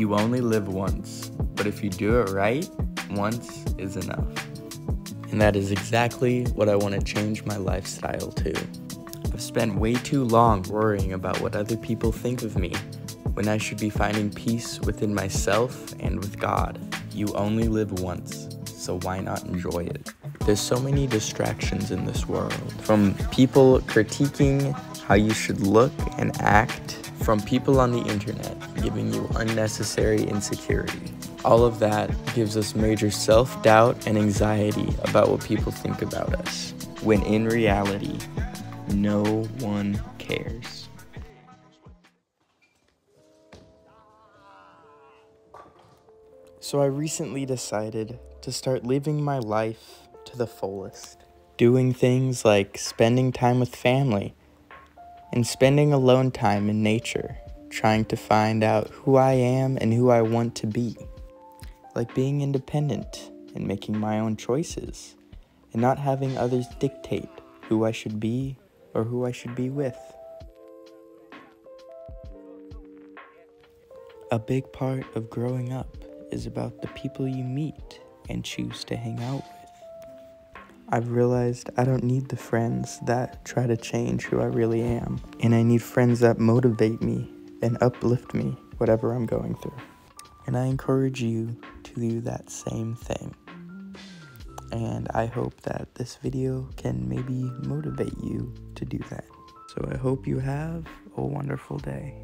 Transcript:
You only live once, but if you do it right, once is enough. And that is exactly what I want to change my lifestyle to. I've spent way too long worrying about what other people think of me when I should be finding peace within myself and with God. You only live once, so why not enjoy it? There's so many distractions in this world, from people critiquing how you should look and act, from people on the internet giving you unnecessary insecurity. All of that gives us major self doubt and anxiety about what people think about us, when in reality, no one cares. So I recently decided to start living my life to the fullest. Doing things like spending time with family and spending alone time in nature, trying to find out who I am and who I want to be. Like being independent and making my own choices and not having others dictate who I should be or who I should be with. A big part of growing up is about the people you meet and choose to hang out with. I've realized I don't need the friends that try to change who I really am, and I need friends that motivate me and uplift me, whatever I'm going through. And I encourage you to do that same thing. And I hope that this video can maybe motivate you to do that. So I hope you have a wonderful day.